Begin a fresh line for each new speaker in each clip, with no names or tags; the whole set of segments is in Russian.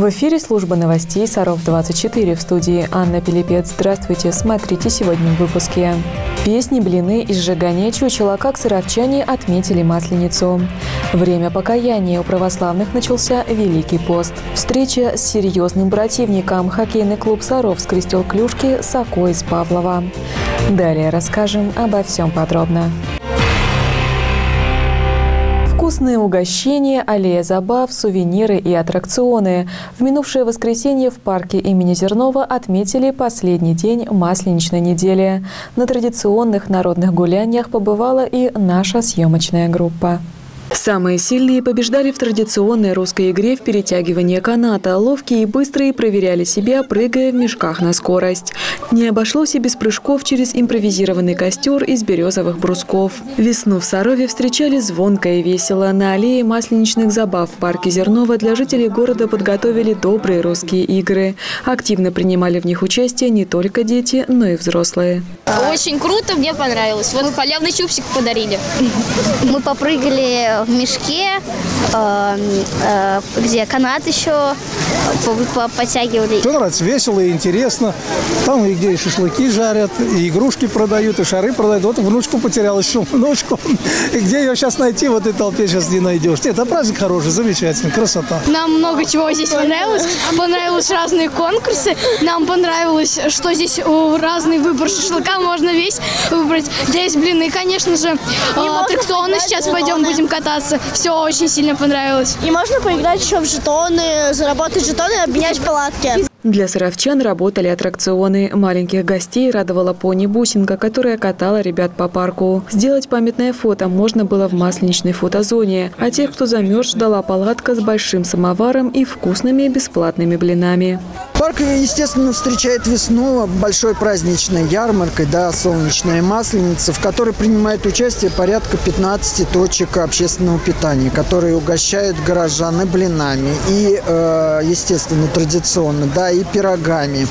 В эфире служба новостей «Саров-24» в студии Анна Пилипец. Здравствуйте, смотрите сегодня в выпуске. Песни, блины и сжигание чучела, как саровчане отметили Масленицу. Время покаяния у православных начался Великий пост. Встреча с серьезным противником. Хоккейный клуб «Саров» скрестил клюшки с Око из Павлова. Далее расскажем обо всем подробно. Вкусные угощения, аллея забав, сувениры и аттракционы. В минувшее воскресенье в парке имени Зернова отметили последний день масленичной недели. На традиционных народных гуляниях побывала и наша съемочная группа. Самые сильные побеждали в традиционной русской игре в перетягивание каната. Ловкие и быстрые проверяли себя, прыгая в мешках на скорость. Не обошлось и без прыжков через импровизированный костер из березовых брусков. Весну в Сарове встречали звонко и весело. На аллее масленичных забав в парке Зернова для жителей города подготовили добрые русские игры. Активно принимали в них участие не только дети, но и взрослые.
Очень круто, мне понравилось. Вот халявный чупсик подарили.
Мы попрыгали в мешке, э, э, где канат еще подтягивали.
Все нравится, весело и интересно. Там и где и шашлыки жарят, и игрушки продают, и шары продают. Вот внучку потерял еще, внучку. И где ее сейчас найти в этой толпе сейчас не найдешь. Нет, это праздник хороший, замечательный, красота.
Нам много чего здесь понравилось. Понравились разные конкурсы. Нам понравилось, что здесь разный выбор шашлыка, можно весь выбрать. Здесь блины, конечно же, аттракционы сейчас пойдем будем кататься кататься. Все очень сильно понравилось.
И можно поиграть еще в жетоны, заработать жетоны и обменять палатки.
Для саровчан работали аттракционы. Маленьких гостей радовала пони-бусинка, которая катала ребят по парку. Сделать памятное фото можно было в масленичной фотозоне, а тех, кто замерз, ждала палатка с большим самоваром и вкусными бесплатными блинами.
Парк, естественно, встречает весну большой праздничной ярмаркой, да, солнечная масленица, в которой принимает участие порядка 15 точек общественного питания, которые угощают горожан и блинами, и, э, естественно, традиционно, да, и пирогами.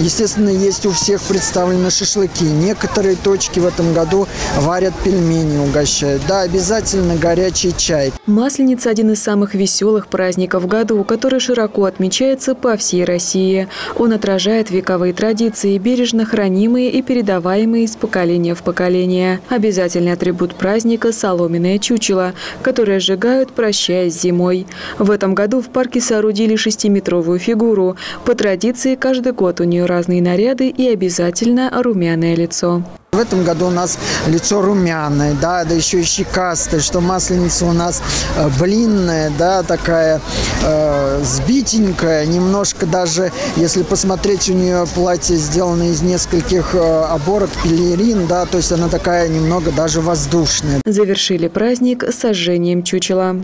Естественно, есть у всех представлены шашлыки. Некоторые точки в этом году варят пельмени, угощают. Да, обязательно горячий чай.
Масленица – один из самых веселых праздников в году, который широко отмечается по всей России. Он отражает вековые традиции, бережно хранимые и передаваемые из поколения в поколение. Обязательный атрибут праздника – соломенное чучело, которое сжигают, прощаясь зимой. В этом году в парке соорудили шестиметровую фигуру. По традиции, каждый год у нее разные наряды и обязательно румяное лицо.
В этом году у нас лицо румяное, да, да еще и щекастое, что масленица у нас э, блинная, да, такая э, сбитенькая, немножко даже, если посмотреть, у нее платье сделано из нескольких э, оборок, пелерин, да, то есть она такая немного даже воздушная.
Завершили праздник сожжением чучела.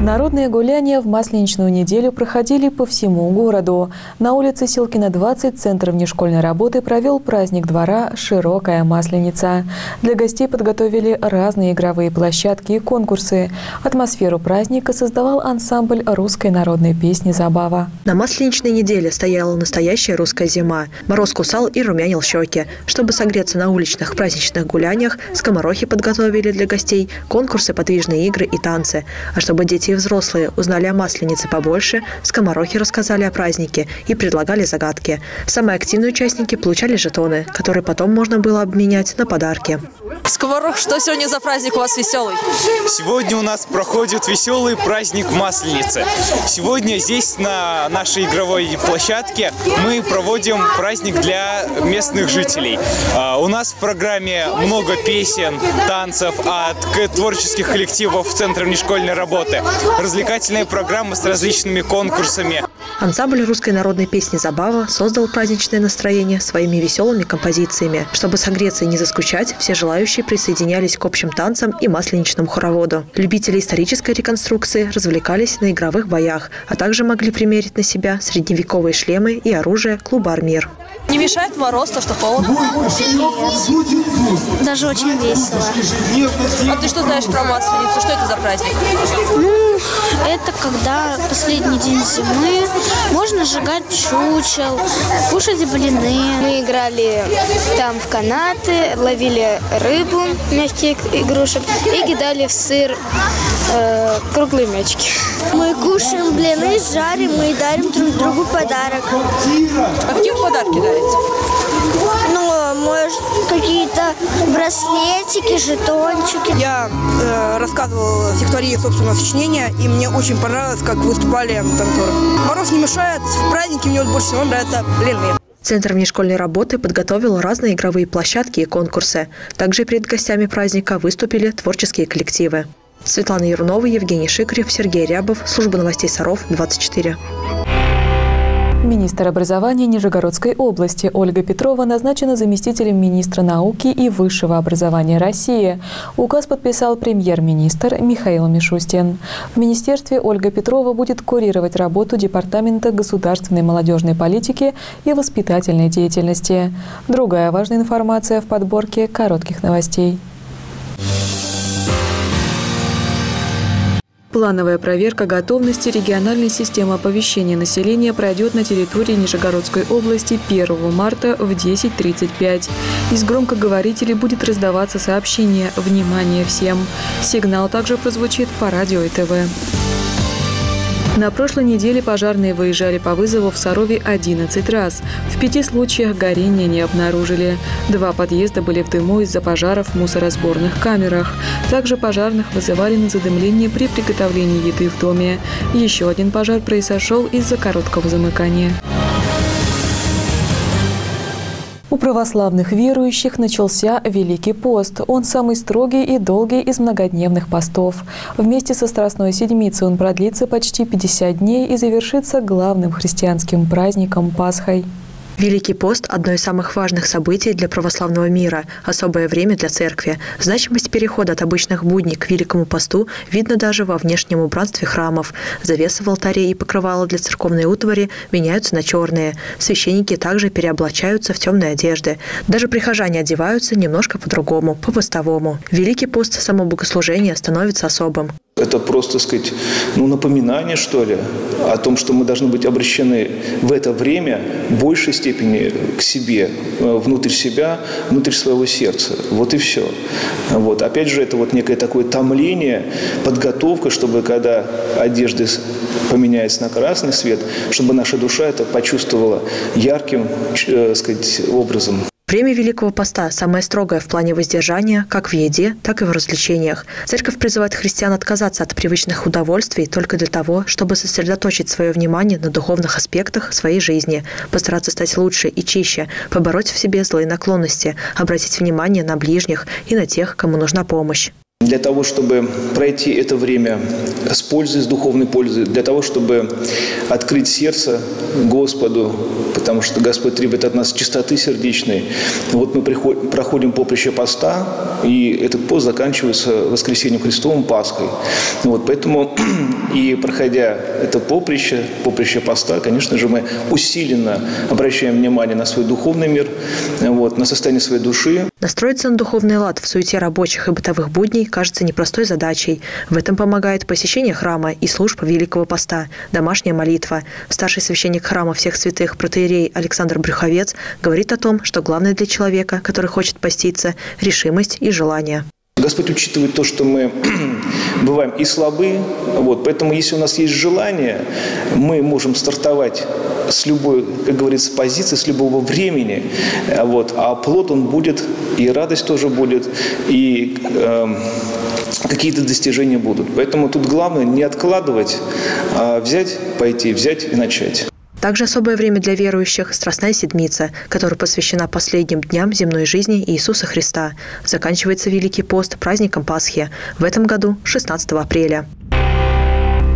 Народные гуляния в Масленичную неделю проходили по всему городу. На улице Силкина, 20, Центр внешкольной работы провел праздник двора «Широкая Масленица». Для гостей подготовили разные игровые площадки и конкурсы. Атмосферу праздника создавал ансамбль русской народной песни «Забава».
На Масленичной неделе стояла настоящая русская зима. Мороз кусал и румянил щеки. Чтобы согреться на уличных праздничных гуляниях, скоморохи подготовили для гостей конкурсы, подвижные игры и танцы. А чтобы дети и взрослые узнали о Масленице побольше, скоморохи рассказали о празднике и предлагали загадки. Самые активные участники получали жетоны, которые потом можно было обменять на подарки.
Скоморох, что сегодня за праздник у вас веселый?
Сегодня у нас проходит веселый праздник Масленицы. Сегодня здесь, на нашей игровой площадке, мы проводим праздник для местных жителей. А, у нас в программе много песен, танцев от творческих коллективов Центра внешкольной работы развлекательная программа с различными конкурсами.
Ансамбль русской народной песни «Забава» создал праздничное настроение своими веселыми композициями. Чтобы согреться и не заскучать, все желающие присоединялись к общим танцам и масленичному хороводу. Любители исторической реконструкции развлекались на игровых боях, а также могли примерить на себя средневековые шлемы и оружие клуба «Армир».
Не мешает мороз, то, что холодно?
Даже очень весело.
А ты что знаешь про Масленицу? Что это за праздник?
Ну, это когда последний день зимы. Можно сжигать чучел, кушать блины.
Мы играли там в канаты, ловили рыбу, мягких игрушек и кидали в сыр
э, круглые мячики.
Мы кушаем блины, жарим и дарим друг другу подарок.
А какие подарки дарите?
Может, какие-то браслетики, жетончики.
Я э, рассказывал стихотворение собственного сочинения, и мне очень понравилось, как выступали танцоры. Мороз не мешает, в празднике мне вот больше всего нравятся блины.
Центр внешкольной работы подготовил разные игровые площадки и конкурсы. Также перед гостями праздника выступили творческие коллективы. Светлана Ярунова, Евгений Шикарев, Сергей Рябов. Служба новостей Саров, 24.
Министр образования Нижегородской области Ольга Петрова назначена заместителем министра науки и высшего образования России. Указ подписал премьер-министр Михаил Мишустин. В министерстве Ольга Петрова будет курировать работу Департамента государственной молодежной политики и воспитательной деятельности. Другая важная информация в подборке коротких новостей. Плановая проверка готовности региональной системы оповещения населения пройдет на территории Нижегородской области 1 марта в 10.35. Из громкоговорителей будет раздаваться сообщение «Внимание всем!». Сигнал также прозвучит по радио и ТВ. На прошлой неделе пожарные выезжали по вызову в Сарове 11 раз. В пяти случаях горения не обнаружили. Два подъезда были в дыму из-за пожаров в мусоросборных камерах. Также пожарных вызывали на задымление при приготовлении еды в доме. Еще один пожар произошел из-за короткого замыкания. У православных верующих начался Великий пост. Он самый строгий и долгий из многодневных постов. Вместе со Страстной Седмицей он продлится почти 50 дней и завершится главным христианским праздником Пасхой.
Великий пост – одно из самых важных событий для православного мира, особое время для церкви. Значимость перехода от обычных будней к Великому посту видно даже во внешнем убранстве храмов. Завесы в алтаре и покрывала для церковной утвари меняются на черные. Священники также переоблачаются в темные одежды. Даже прихожане одеваются немножко по-другому, по-постовому. Великий пост само богослужение становится особым.
Это просто, так сказать, ну, напоминание, что ли, о том, что мы должны быть обращены в это время в большей степени к себе, э, внутрь себя, внутрь своего сердца. Вот и все. Вот. Опять же, это вот некое такое томление, подготовка, чтобы когда одежда поменяется на красный свет, чтобы наша душа это почувствовала ярким, э, сказать, образом.
Время Великого Поста самое строгое в плане воздержания как в еде, так и в развлечениях. Церковь призывает христиан отказаться от привычных удовольствий только для того, чтобы сосредоточить свое внимание на духовных аспектах своей жизни, постараться стать лучше и чище, побороть в себе злые наклонности, обратить внимание на ближних и на тех, кому нужна помощь.
Для того, чтобы пройти это время с пользой, с духовной пользой, для того, чтобы открыть сердце Господу, потому что Господь требует от нас чистоты сердечной. Вот мы приходим, проходим поприще поста, и этот пост заканчивается воскресением Христовым Пасхой. Вот, поэтому и проходя это поприще, поприще поста, конечно же, мы усиленно обращаем внимание на свой духовный мир, вот, на состояние своей души.
Настроиться на духовный лад в суете рабочих и бытовых будней кажется непростой задачей. В этом помогает посещение храма и служба Великого Поста, домашняя молитва. Старший священник храма всех святых протеерей Александр Брюховец говорит о том, что главное для человека, который хочет поститься – решимость и желание.
Господь учитывает то, что мы бываем и слабы, вот, поэтому если у нас есть желание, мы можем стартовать с любой, как говорится, позиции, с любого времени, вот, а плод он будет, и радость тоже будет, и э, какие-то достижения будут. Поэтому тут главное не откладывать, а взять, пойти, взять и начать.
Также особое время для верующих – Страстная Седмица, которая посвящена последним дням земной жизни Иисуса Христа. Заканчивается Великий пост праздником Пасхи. В этом году 16 апреля.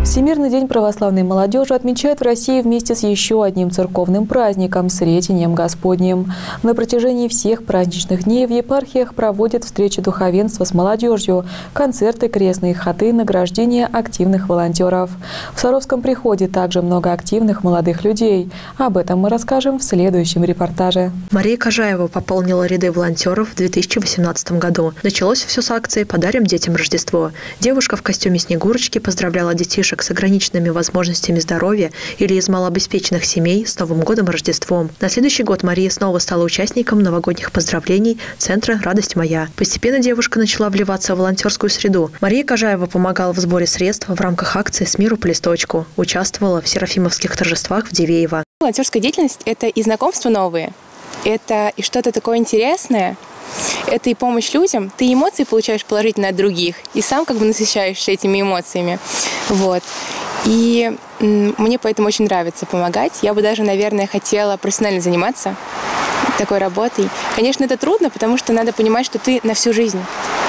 Всемирный день православной молодежи отмечают в России вместе с еще одним церковным праздником – Сретением Господним. На протяжении всех праздничных дней в епархиях проводят встречи духовенства с молодежью, концерты, крестные ходы, награждение активных волонтеров. В Саровском приходе также много активных молодых людей. Об этом мы расскажем в следующем репортаже.
Мария Кожаева пополнила ряды волонтеров в 2018 году. Началось все с акции «Подарим детям Рождество». Девушка в костюме Снегурочки поздравляла детишек девушек с ограниченными возможностями здоровья или из малообеспеченных семей с Новым годом и Рождеством. На следующий год Мария снова стала участником новогодних поздравлений Центра «Радость моя». Постепенно девушка начала вливаться в волонтерскую среду. Мария Кожаева помогала в сборе средств в рамках акции «С миру по листочку». Участвовала в серафимовских торжествах в Дивеево.
Волонтерская деятельность – это и знакомства новые, это и что-то такое интересное, это и помощь людям. Ты эмоции получаешь положительно от других, и сам как бы насыщаешься этими эмоциями. Вот. И мне поэтому очень нравится помогать. Я бы даже, наверное, хотела профессионально заниматься такой работой. Конечно, это трудно, потому что надо понимать, что ты на всю жизнь,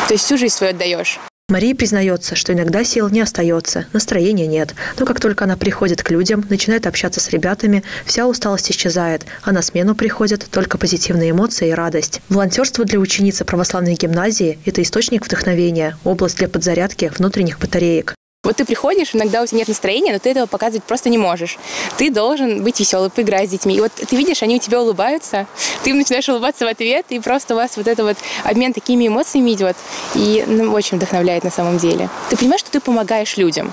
то есть всю жизнь свою отдаешь.
Мария признается, что иногда сил не остается, настроения нет. Но как только она приходит к людям, начинает общаться с ребятами, вся усталость исчезает, а на смену приходят только позитивные эмоции и радость. Волонтерство для ученицы православной гимназии – это источник вдохновения, область для подзарядки внутренних батареек.
Вот ты приходишь, иногда у тебя нет настроения, но ты этого показывать просто не можешь. Ты должен быть веселым, поиграть с детьми. И вот ты видишь, они у тебя улыбаются, ты начинаешь улыбаться в ответ, и просто у вас вот это вот обмен такими эмоциями идет. И ну, очень вдохновляет на самом деле. Ты понимаешь, что ты помогаешь людям.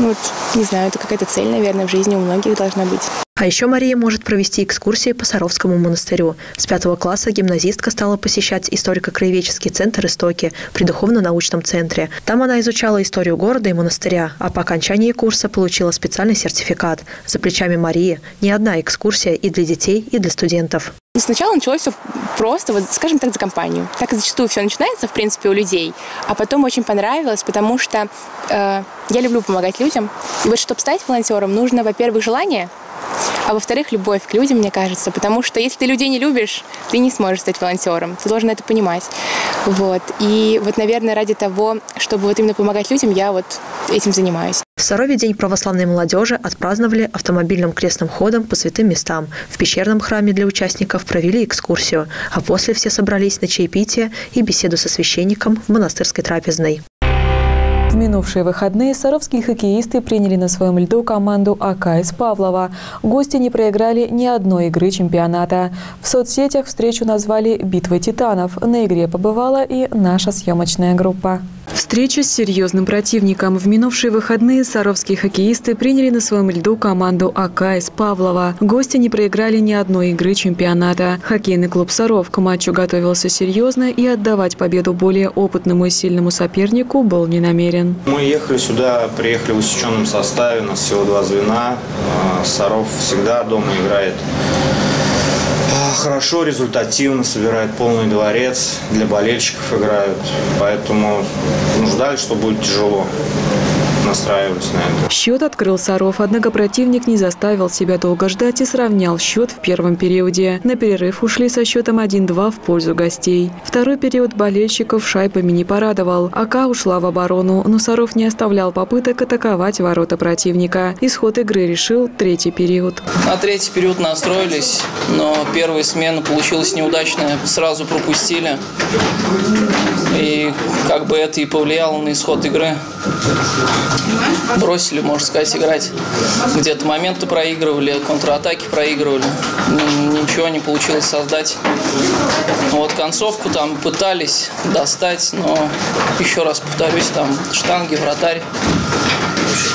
Ну, вот, не знаю, это какая-то цель, наверное, в жизни у многих должна быть.
А еще Мария может провести экскурсии по Саровскому монастырю. С пятого класса гимназистка стала посещать историко-краеведческий центр «Истоки» при Духовно-научном центре. Там она изучала историю города и монастыря, а по окончании курса получила специальный сертификат. За плечами Марии не одна экскурсия и для детей, и для студентов.
Сначала началось все просто, вот, скажем так, за компанию. Так зачастую все начинается, в принципе, у людей. А потом очень понравилось, потому что э, я люблю помогать людям. И вот чтобы стать волонтером, нужно, во-первых, желание – а во-вторых, любовь к людям, мне кажется, потому что если ты людей не любишь, ты не сможешь стать волонтером. Ты должен это понимать. Вот. И вот, наверное, ради того, чтобы вот именно помогать людям, я вот этим занимаюсь.
В Сарове День православной молодежи отпраздновали автомобильным крестным ходом по святым местам. В пещерном храме для участников провели экскурсию, а после все собрались на чаепитие и беседу со священником в монастырской трапезной.
В минувшие выходные саровские хоккеисты приняли на своем льду команду АК из Павлова. Гости не проиграли ни одной игры чемпионата. В соцсетях встречу назвали «Битвой титанов». На игре побывала и наша съемочная группа. Встреча с серьезным противником. В минувшие выходные саровские хоккеисты приняли на своем льду команду АК из Павлова. Гости не проиграли ни одной игры чемпионата. Хоккейный клуб «Саров» к матчу готовился серьезно и отдавать победу более опытному и сильному сопернику был не намерен.
Мы ехали сюда, приехали в усеченном составе, у нас всего два звена. А, Саров всегда дома играет хорошо, результативно, собирает полный дворец, для болельщиков играют. Поэтому ну, ждали, что будет тяжело настраивались на это.
Счет открыл Саров, однако противник не заставил себя долго ждать и сравнял счет в первом периоде. На перерыв ушли со счетом 1-2 в пользу гостей. Второй период болельщиков шайбами не порадовал. АК ушла в оборону, но Саров не оставлял попыток атаковать ворота противника. Исход игры решил третий период.
На третий период настроились, но первая смена получилась неудачная. Сразу пропустили. И как бы это и повлияло на исход игры бросили, можно сказать, играть. Где-то моменты проигрывали, контратаки проигрывали. Ничего не получилось создать. Вот концовку там пытались достать, но еще раз повторюсь, там штанги, вратарь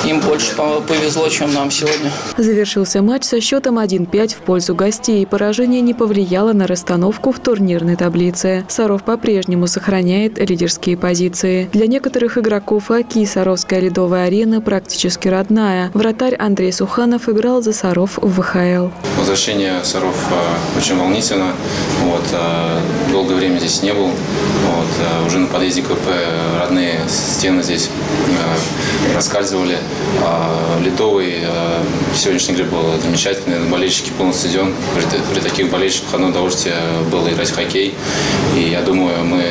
им больше повезло, чем нам сегодня.
Завершился матч со счетом 1-5 в пользу гостей. Поражение не повлияло на расстановку в турнирной таблице. Саров по-прежнему сохраняет лидерские позиции. Для некоторых игроков АКИ Саровская ледовая арена практически родная. Вратарь Андрей Суханов играл за Саров в ВХЛ.
Возвращение Саров э, очень волнительно. Вот, э, долгое время здесь не был. Вот, э, уже на подъезде КП родные стены здесь раскальзывали. Литовый а, сегодняшний игре был замечательный. Болельщики полный стадион. При, при таких болельщиках одно удовольствие было играть в хоккей. И я думаю, мы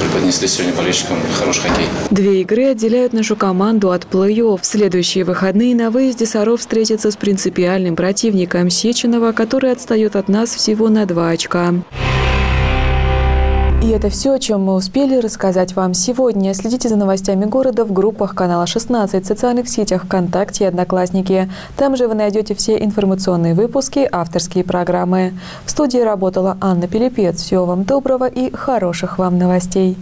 преподнесли сегодня болельщикам хороший хоккей.
Две игры отделяют нашу команду от плей-офф. Следующие выходные на выезде Саров встретится с принципиальным противником Сеченова, который отстает от нас всего на два очка. И это все, о чем мы успели рассказать вам сегодня. Следите за новостями города в группах канала 16, в социальных сетях ВКонтакте и Одноклассники. Там же вы найдете все информационные выпуски, авторские программы. В студии работала Анна Пелепец. Всего вам доброго и хороших вам новостей.